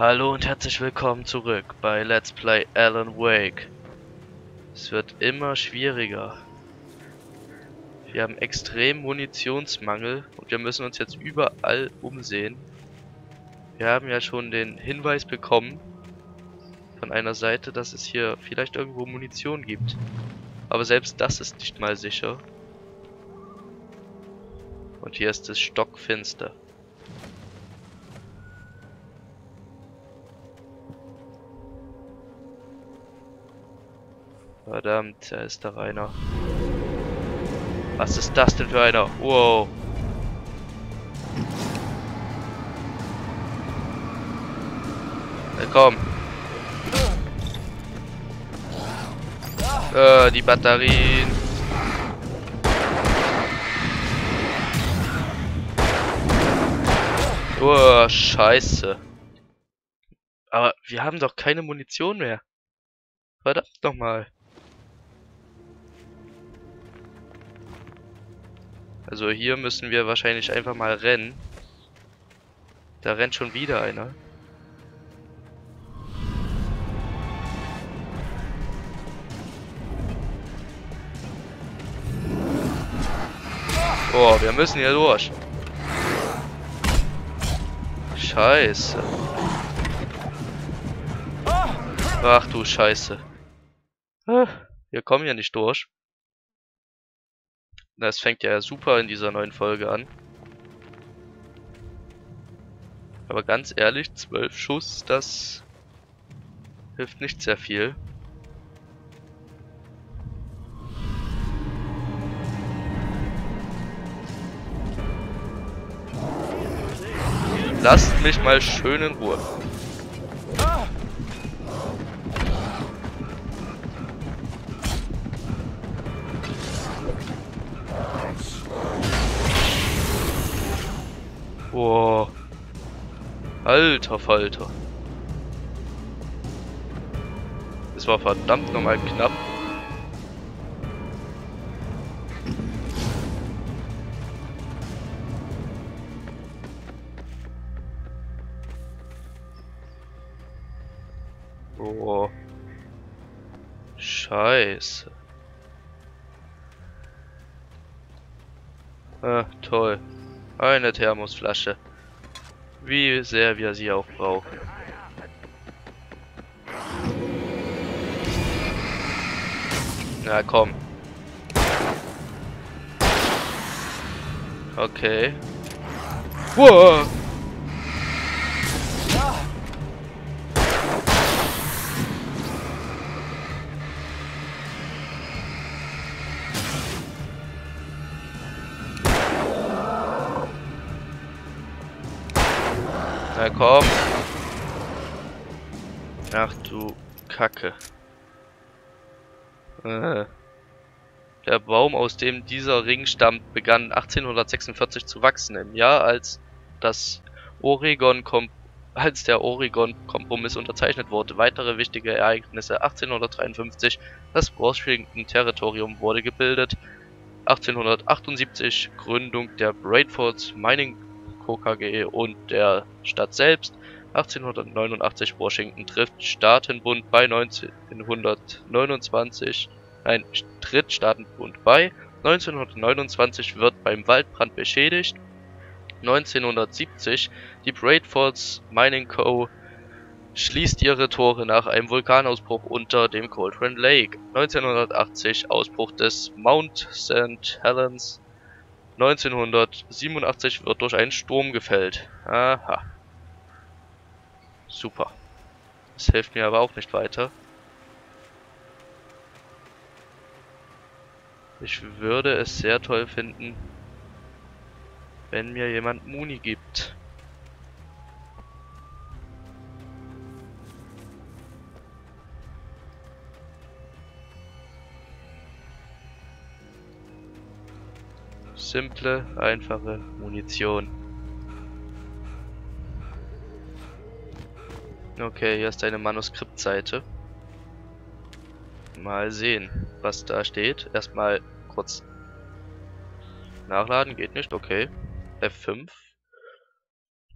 Hallo und herzlich willkommen zurück bei Let's Play Alan Wake. Es wird immer schwieriger. Wir haben extrem Munitionsmangel und wir müssen uns jetzt überall umsehen. Wir haben ja schon den Hinweis bekommen von einer Seite, dass es hier vielleicht irgendwo Munition gibt. Aber selbst das ist nicht mal sicher. Und hier ist es stockfinster. Verdammt, da ist da einer. Was ist das denn für einer? Wow. Komm. Äh, die Batterien. Oh, scheiße. Aber wir haben doch keine Munition mehr. Verdammt nochmal. Also hier müssen wir wahrscheinlich einfach mal rennen. Da rennt schon wieder einer. Oh, wir müssen hier durch. Scheiße. Ach du Scheiße. Ah, wir kommen ja nicht durch. Das fängt ja super in dieser neuen Folge an. Aber ganz ehrlich, 12 Schuss, das hilft nicht sehr viel. Lasst mich mal schön in Ruhe. Alter Falter. Das war verdammt nochmal knapp. Boah. Scheiße. Ah, toll. Eine Thermosflasche. Wie sehr wir sie auch brauchen. Na komm. Okay. Wow. Na komm. Ach du Kacke. Äh. Der Baum, aus dem dieser Ring stammt, begann 1846 zu wachsen, im Jahr als das Oregon als der Oregon-Kompromiss unterzeichnet wurde. Weitere wichtige Ereignisse 1853, das Washington-Territorium wurde gebildet. 1878 Gründung der Bradfords Mining KKG und der Stadt selbst. 1889 Washington trifft Staatenbund bei 1929, nein, tritt Staatenbund bei. 1929 wird beim Waldbrand beschädigt. 1970 die Bradfords Mining Co. schließt ihre Tore nach einem Vulkanausbruch unter dem Cauldron Lake. 1980 Ausbruch des Mount St. Helens 1987 wird durch einen Sturm gefällt. Aha. Super. Das hilft mir aber auch nicht weiter. Ich würde es sehr toll finden, wenn mir jemand Muni gibt. Simple, einfache Munition. Okay, hier ist eine Manuskriptseite. Mal sehen, was da steht. Erstmal kurz nachladen, geht nicht, okay. F5.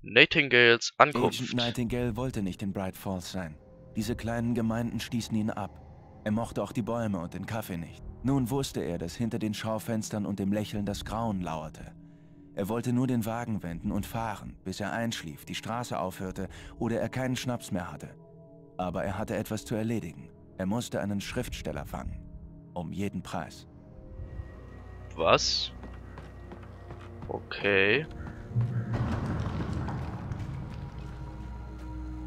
Nightingales Ankunft. Agent Nightingale wollte nicht in Bright Falls sein. Diese kleinen Gemeinden stießen ihn ab. Er mochte auch die Bäume und den Kaffee nicht. Nun wusste er, dass hinter den Schaufenstern und dem Lächeln das Grauen lauerte. Er wollte nur den Wagen wenden und fahren, bis er einschlief, die Straße aufhörte oder er keinen Schnaps mehr hatte. Aber er hatte etwas zu erledigen. Er musste einen Schriftsteller fangen. Um jeden Preis. Was? Okay.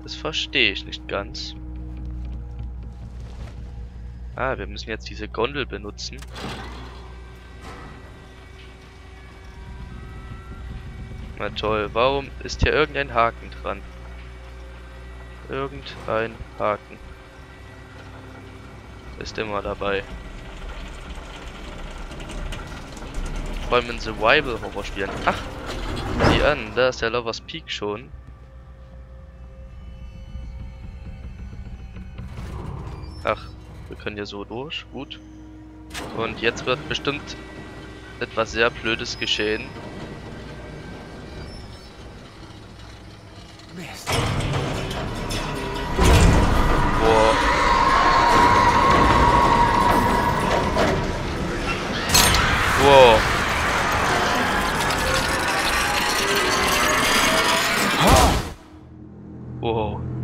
Das verstehe ich nicht ganz. Ah, wir müssen jetzt diese Gondel benutzen. Na toll, warum ist hier irgendein Haken dran? Irgendein Haken. Ist immer dabei. Vor allem in Survival-Horror-Spielen. Ach, sieh an, da ist der Lovers Peak schon. Wir können hier so durch. Gut. Und jetzt wird bestimmt etwas sehr Blödes geschehen. Wow. Wow.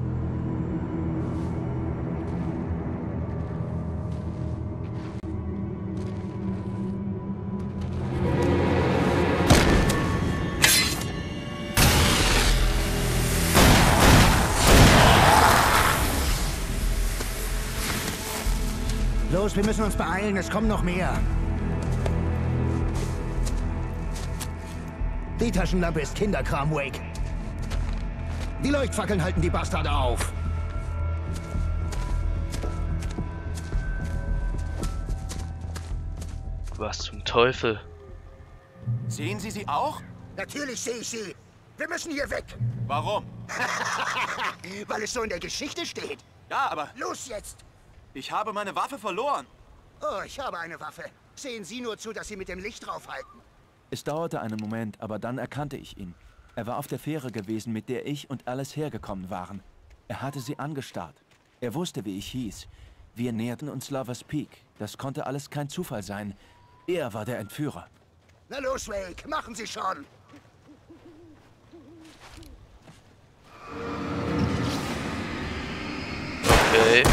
Los, wir müssen uns beeilen, es kommen noch mehr. Die Taschenlampe ist Kinderkram, Wake. Die Leuchtfackeln halten die Bastarde auf. Was zum Teufel? Sehen Sie sie auch? Natürlich sehe ich sie. Wir müssen hier weg, Warum? weil es so in der Geschichte steht. Ja, aber Los jetzt! Ich habe meine Waffe verloren. Oh, ich habe eine Waffe. Sehen Sie nur zu, dass Sie mit dem Licht draufhalten. Es dauerte einen Moment, aber dann erkannte ich ihn. Er war auf der Fähre gewesen, mit der ich und alles hergekommen waren. Er hatte sie angestarrt. Er wusste, wie ich hieß. Wir näherten uns Lovers Peak. Das konnte alles kein Zufall sein. Er war der Entführer. Na los, Wake, machen Sie schon. Okay.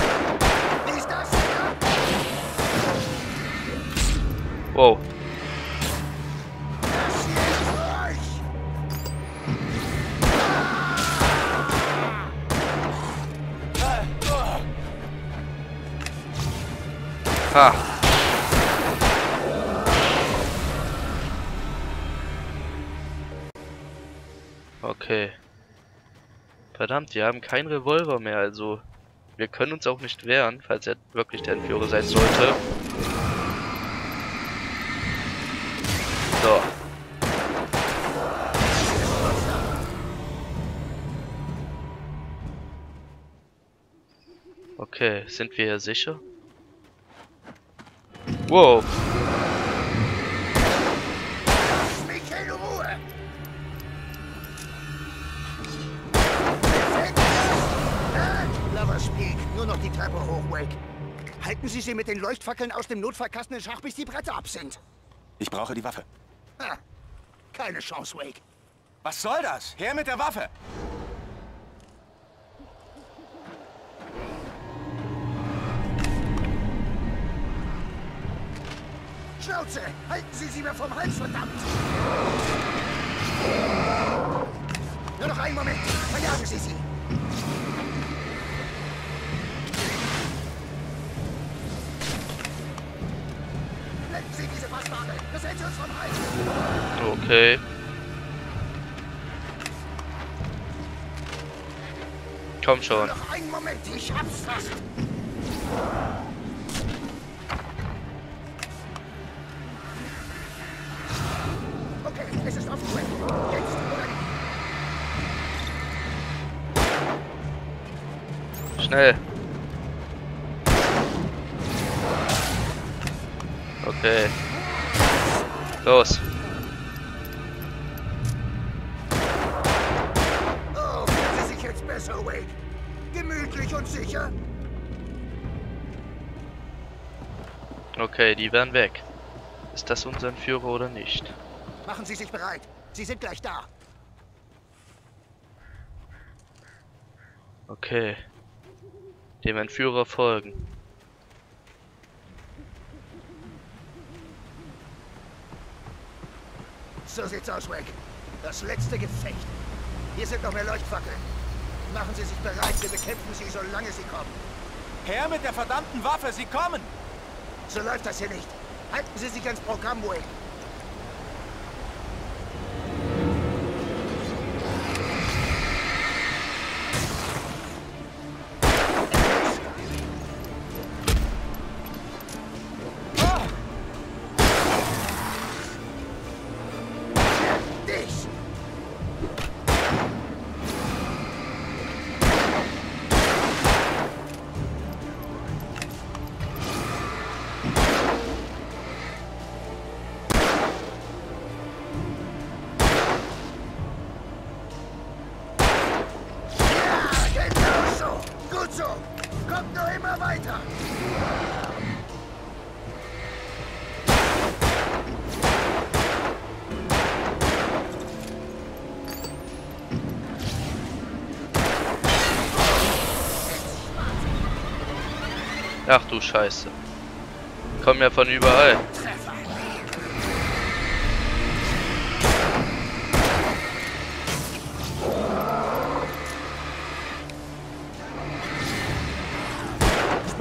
Wie ist das? Ja? Wow. Ha. Okay. Verdammt, wir haben keinen Revolver mehr, also wir können uns auch nicht wehren, falls er wirklich der Entführer sein sollte. Okay, sind wir hier sicher? Wow. Lass mich in Ruhe. Lovers Peak, nur noch die Treppe hoch, Wake. Halten Sie sie mit den Leuchtfackeln aus dem Notfallkasten in Schach, bis die Bretter ab sind. Ich brauche die Waffe. Ha, keine Chance, Wake. Was soll das? Her mit der Waffe! Schnauze! Halten Sie sie mir vom Hals, verdammt! Nur noch einen Moment. Verjagen Sie sie. Blenden Sie diese Bastarde. Das hält sie uns vom Hals. Okay. Komm Nur schon. noch einen Moment. Ich hab's fast. Schnell. Okay. Führer, Wake. Gemütlich und sicher. Okay, die werden weg. Ist das unser Führer oder nicht? Machen Sie sich bereit. Sie sind gleich da. Okay. Dem Entführer folgen. So sieht's aus, Wake. Das letzte Gefecht. Hier sind noch mehr Leuchtfackeln. Machen Sie sich bereit, wir bekämpfen sie, solange sie kommen. Her mit der verdammten Waffe, sie kommen! So läuft das hier nicht. Halten Sie sich ans Programm, Wake. Ach du Scheiße. Kommen ja von überall.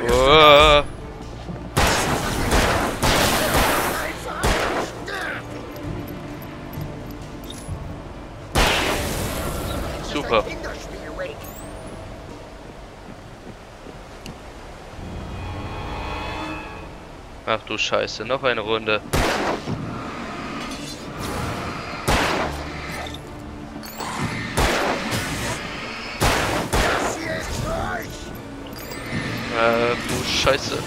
Uah. Ach du Scheiße, noch eine Runde. Äh, du Scheiße.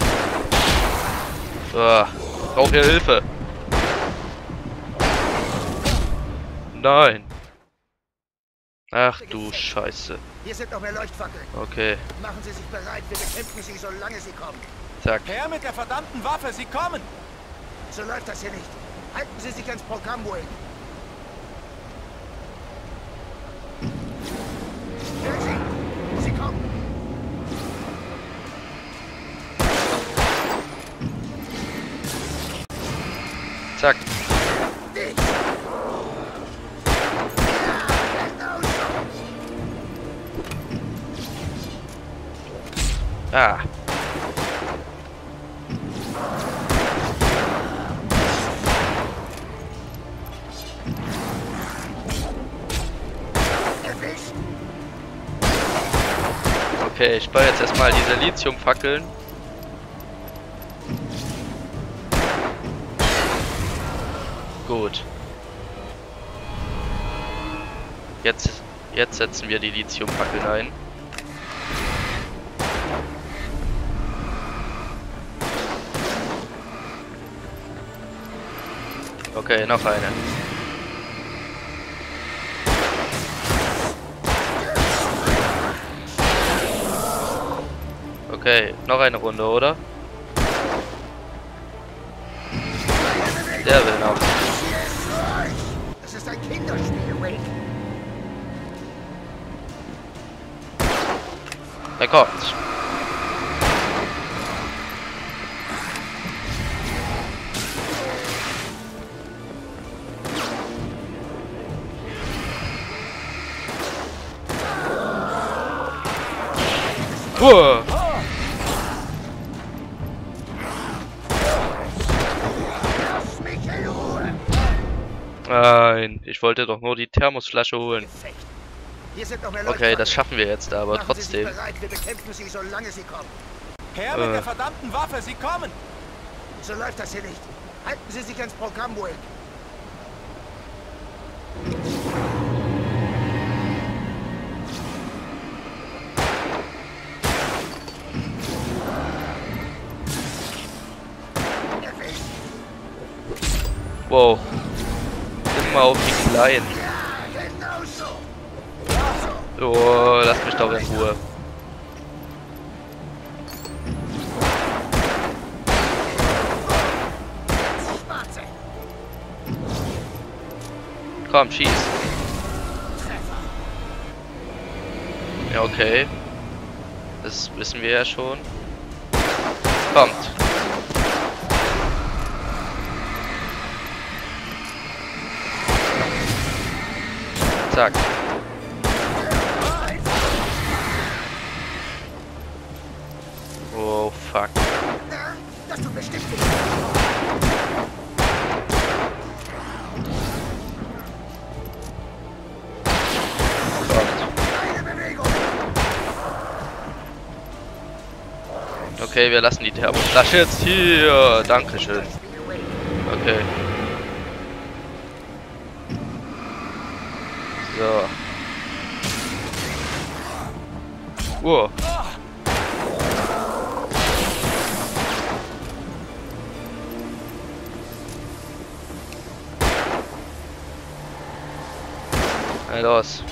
Ah, brauch hier Hilfe. Nein. Ach du Scheiße. Hier sind noch mehr Leuchtfackeln. Okay, Machen Sie sich bereit, wir bekämpfen sie, solange sie kommen. Zack. Her mit der verdammten Waffe, sie kommen! So läuft das hier nicht. Halten Sie sich ans Programm. Hören Sie! Sie kommen! Zack. Ah. Okay, ich baue jetzt erstmal diese Lithiumfackeln. Gut. Jetzt, jetzt setzen wir die Lithiumfackeln ein. Okay, noch eine. Okay, noch eine Runde, oder? Der will noch. Das ist ein Kinderspiel, Wake. Er kommt. Uah. Wollte doch nur die Thermosflasche holen. Okay, das schaffen wir jetzt aber Machen trotzdem. bereit, wir bekämpfen sie, solange sie kommen. Her mit Äh. der verdammten Waffe, sie kommen! So läuft das hier nicht. Halten Sie sich ans Programm, Wake. Erwischt! Immer auf die Kleinen. So. Lass mich doch in Ruhe. Komm, schieß. Ja, okay. Das wissen wir ja schon. Kommt. Zack. Oh, fuck. Okay, wir lassen die Thermoflasche jetzt hier. Dankeschön. Okay. So. Wow. Na los.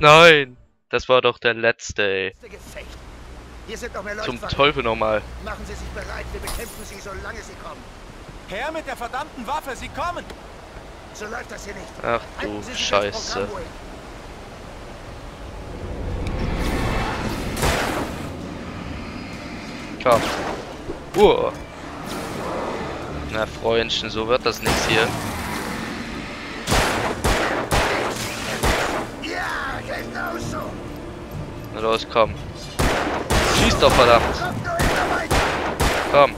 Nein! Das war doch der letzte, ey. Gefecht. Hier sind noch mehr Zum. Teufel nochmal. Machen Sie sich bereit, wir bekämpfen Sie, solange Sie kommen. Her mit der verdammten Waffe, sie kommen! So läuft das hier nicht. Ach Halten du Sie sich Scheiße. Komm. Uh. Na, Freundchen, so wird das nichts hier. Los, komm. Schieß doch, verdammt. Komm.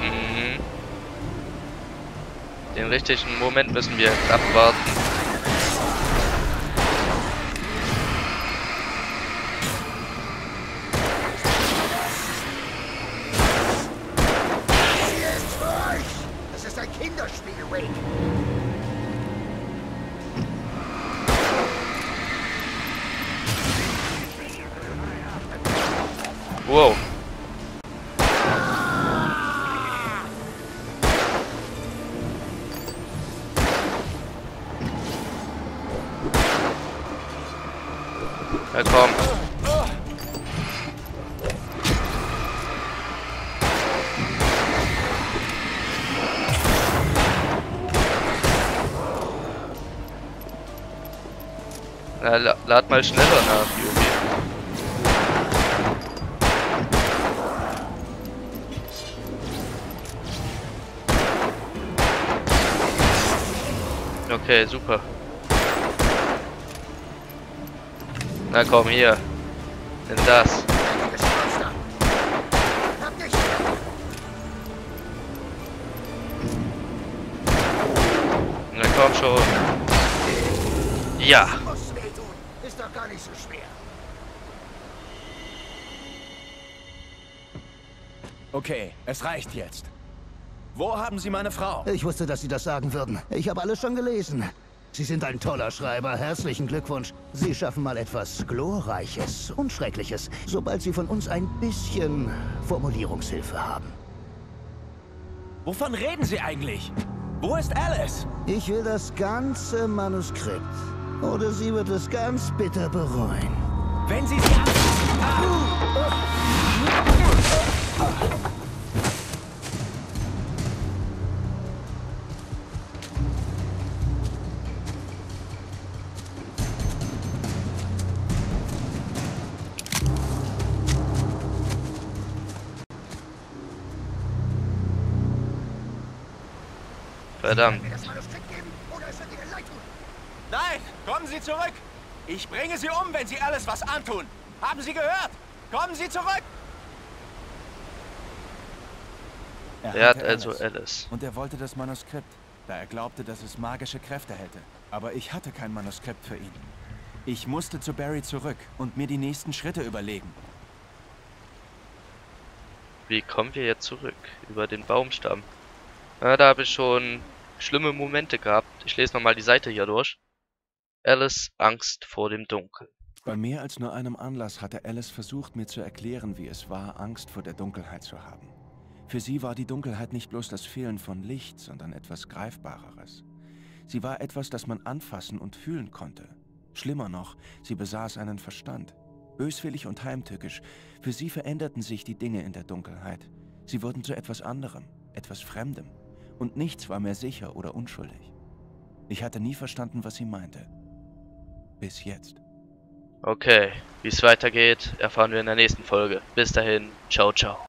Mhm. Den richtigen Moment müssen wir jetzt abwarten. Kinderspiel, Wade. Lad mal schneller nach, Yubi. Okay, super. Na komm, hier. Nimm das. Okay, es reicht jetzt. Wo haben Sie meine Frau? Ich wusste, dass Sie das sagen würden. Ich habe alles schon gelesen. Sie sind ein toller Schreiber. Herzlichen Glückwunsch. Sie schaffen mal etwas Glorreiches und Schreckliches, sobald Sie von uns ein bisschen Formulierungshilfe haben. Wovon reden Sie eigentlich? Wo ist Alice? Ich will das ganze Manuskript. Oder sie wird es ganz bitter bereuen. Wenn Sie sie... Verdammt. Mir tun. Nein, kommen Sie zurück! Ich bringe Sie um, wenn Sie alles was antun! Haben Sie gehört? Kommen Sie zurück! Er, Er hat also Alice. Alice. Und er wollte das Manuskript, da er glaubte, dass es magische Kräfte hätte. Aber ich hatte kein Manuskript für ihn. Ich musste zu Barry zurück und mir die nächsten Schritte überlegen. Wie kommen wir jetzt zurück? Über den Baumstamm. Na, da habe ich schon schlimme Momente gehabt. Ich lese nochmal die Seite hier durch. Alice Angst vor dem Dunkel. Bei mehr als nur einem Anlass hatte Alice versucht, mir zu erklären, wie es war, Angst vor der Dunkelheit zu haben. Für sie war die Dunkelheit nicht bloß das Fehlen von Licht, sondern etwas Greifbareres. Sie war etwas, das man anfassen und fühlen konnte. Schlimmer noch, sie besaß einen Verstand. Böswillig und heimtückisch. Für sie veränderten sich die Dinge in der Dunkelheit. Sie wurden zu etwas anderem, etwas Fremdem. Und nichts war mehr sicher oder unschuldig. Ich hatte nie verstanden, was sie meinte. Bis jetzt. Okay, wie es weitergeht, erfahren wir in der nächsten Folge. Bis dahin, ciao, ciao.